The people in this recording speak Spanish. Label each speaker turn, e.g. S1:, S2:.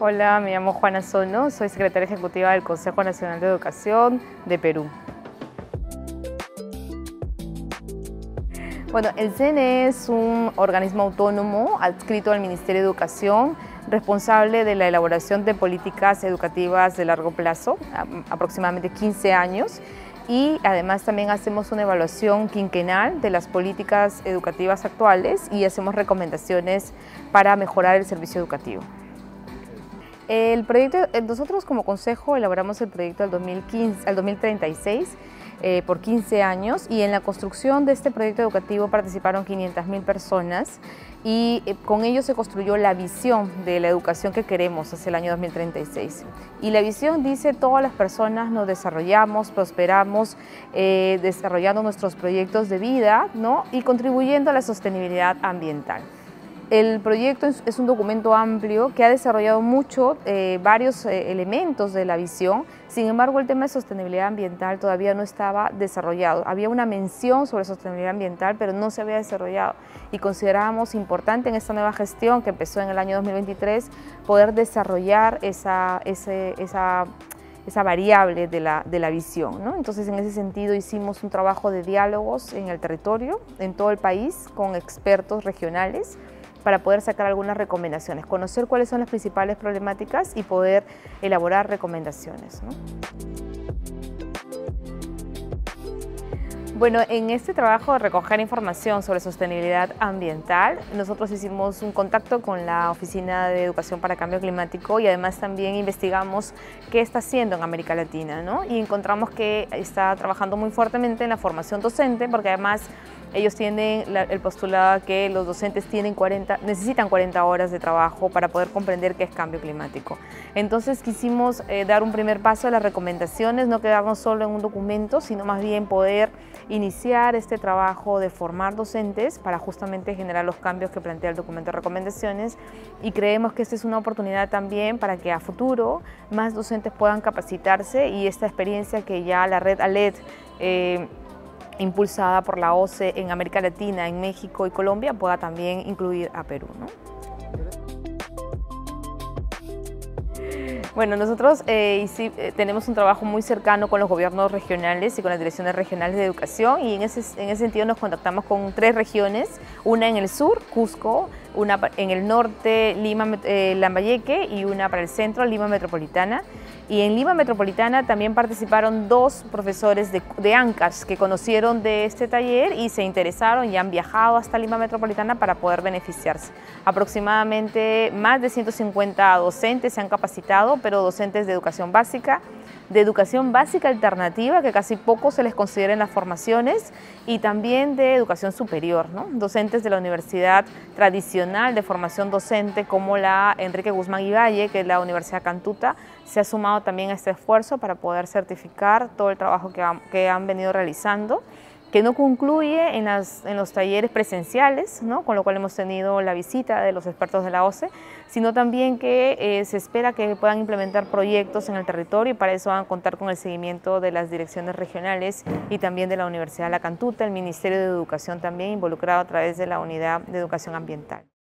S1: Hola, me llamo Juana Sono, soy secretaria ejecutiva del Consejo Nacional de Educación de Perú. Bueno, el CNE es un organismo autónomo adscrito al Ministerio de Educación, responsable de la elaboración de políticas educativas de largo plazo, aproximadamente 15 años, y además también hacemos una evaluación quinquenal de las políticas educativas actuales y hacemos recomendaciones para mejorar el servicio educativo. El proyecto, eh, nosotros como consejo elaboramos el proyecto al, 2015, al 2036 eh, por 15 años y en la construcción de este proyecto educativo participaron 500.000 personas y eh, con ello se construyó la visión de la educación que queremos hacia el año 2036. Y la visión dice todas las personas nos desarrollamos, prosperamos, desarrollando nuestros proyectos de vida ¿no? y contribuyendo a la sostenibilidad ambiental. El proyecto es un documento amplio que ha desarrollado mucho, eh, varios eh, elementos de la visión, sin embargo el tema de sostenibilidad ambiental todavía no estaba desarrollado. Había una mención sobre sostenibilidad ambiental, pero no se había desarrollado y considerábamos importante en esta nueva gestión que empezó en el año 2023 poder desarrollar esa, esa, esa variable de la, de la visión. ¿no? Entonces, en ese sentido, hicimos un trabajo de diálogos en el territorio, en todo el país, con expertos regionales, para poder sacar algunas recomendaciones, conocer cuáles son las principales problemáticas y poder elaborar recomendaciones. Bueno, en este trabajo de recoger información sobre sostenibilidad ambiental, nosotros hicimos un contacto con la Oficina de Educación para Cambio Climático y además también investigamos qué está haciendo en América Latina, ¿no? Y encontramos que está trabajando muy fuertemente en la formación docente, porque además ellos tienen el postulado que los docentes tienen 40, necesitan 40 horas de trabajo para poder comprender qué es cambio climático. Entonces quisimos eh, dar un primer paso a las recomendaciones, no quedarnos solo en un documento, sino más bien poder iniciar este trabajo de formar docentes para justamente generar los cambios que plantea el documento de recomendaciones y creemos que esta es una oportunidad también para que a futuro más docentes puedan capacitarse y esta experiencia que ya la red ALED eh, impulsada por la OCE en América Latina, en México y Colombia, pueda también incluir a Perú. Bueno, nosotros eh, eh, tenemos un trabajo muy cercano con los gobiernos regionales y con las direcciones regionales de educación y en ese, en ese sentido nos contactamos con tres regiones, una en el sur, Cusco, una en el norte, Lima, eh, Lambayeque y una para el centro, Lima Metropolitana. Y en Lima Metropolitana también participaron dos profesores de, de ANCAS que conocieron de este taller y se interesaron y han viajado hasta Lima Metropolitana para poder beneficiarse. Aproximadamente más de 150 docentes se han capacitado, pero docentes de educación básica, de educación básica alternativa, que casi poco se les considera en las formaciones, y también de educación superior, docentes de la Universidad Tradicional de Formación Docente como la Enrique Guzmán y Valle, que es la Universidad Cantuta, se ha sumado también a este esfuerzo para poder certificar todo el trabajo que han venido realizando que no concluye en, los talleres presenciales, con lo cual hemos tenido la visita de los expertos de la OCE, sino también que eh, se espera que puedan implementar proyectos en el territorio y para eso van a contar con el seguimiento de las direcciones regionales y también de la Universidad de La Cantuta, el Ministerio de Educación también involucrado a través de la Unidad de Educación Ambiental.